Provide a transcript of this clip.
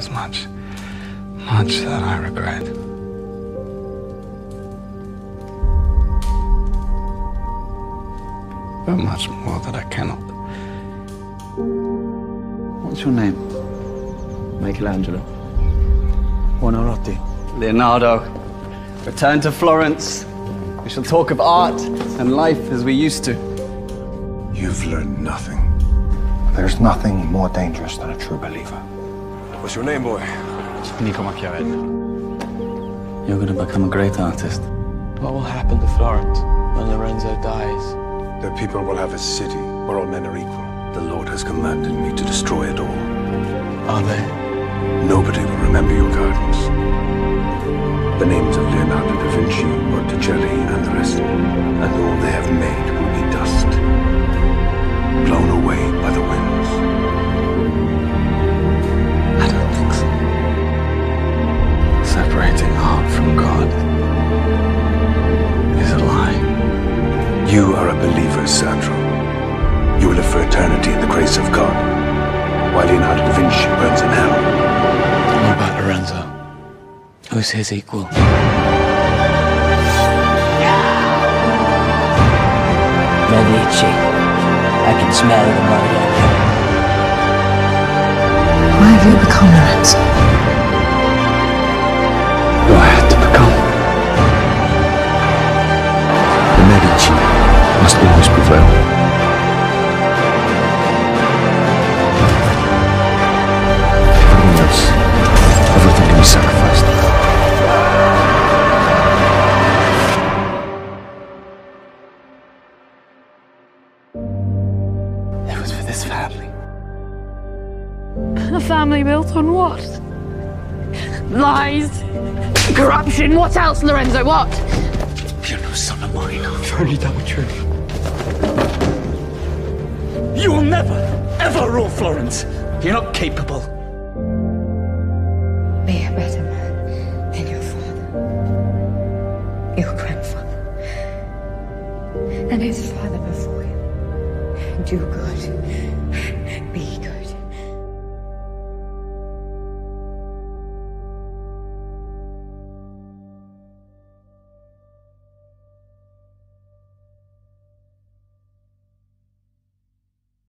There's much, much that I regret. But much more that I cannot. What's your name? Michelangelo. Buonarroti. Leonardo. Return to Florence. We shall talk of art and life as we used to. You've learned nothing. There's nothing more dangerous than a true believer. What's your name, boy? Nico Machiavelli. You're gonna become a great artist. What will happen to Florence when Lorenzo dies? The people will have a city where all men are equal. The Lord has commanded me to destroy it all. Are they? Nobody will remember your gardens. The names of Leonardo da Vinci, Botticelli, and the rest, and all they have made will be are a believer, Sandro. You will live for eternity in the grace of God, while Leonardo da Vinci burns in hell. What about Lorenzo? Who's his equal? Medici. I can smell the money on. Why have you become this family. A family built on what? Lies, corruption. What else, Lorenzo? What? You're no son of mine. If only that were true. You will never, ever rule Florence. You're not capable. Be a better man than your father, your grandfather, and his father before do good. Be good.